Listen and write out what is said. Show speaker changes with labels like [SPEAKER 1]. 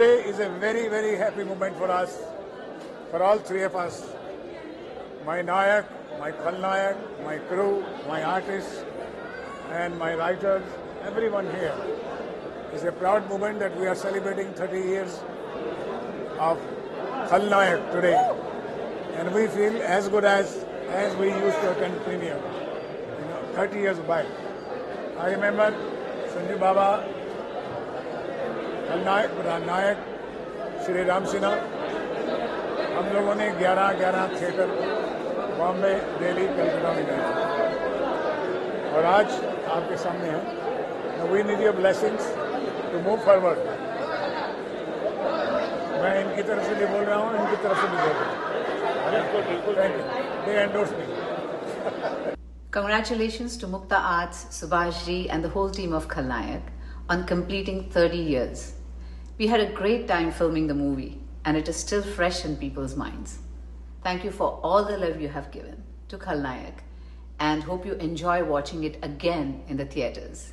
[SPEAKER 1] a very, very happy moment for us, for all three of us. My Nayak, my Khalnayak, my crew, my artists, and my writers, everyone here. It's a proud moment that we are celebrating 30 years of Khalnayak today. And we feel as good as, as we used to attend premiere, you know, 30 years back. I remember Sanju Baba, खलनायक प्रधान नायक श्री राम सिन्हा। हम लोगों ने 11 11 theatre Bombay Delhi Calcutta में गए और आज आपके सामने है। We need your blessings to move forward मैं इनकी तरफ़ से भी बोल रहा हूँ इनकी तरफ़ से भी बोल रहा हूँ। बिल्कुल बिल्कुल they endorse me
[SPEAKER 2] Congratulations to Mukta Arts, Subhash Ji, and the whole team of Khalnayak on completing 30 years. We had a great time filming the movie, and it is still fresh in people's minds. Thank you for all the love you have given to Khalnayak, and hope you enjoy watching it again in the theatres.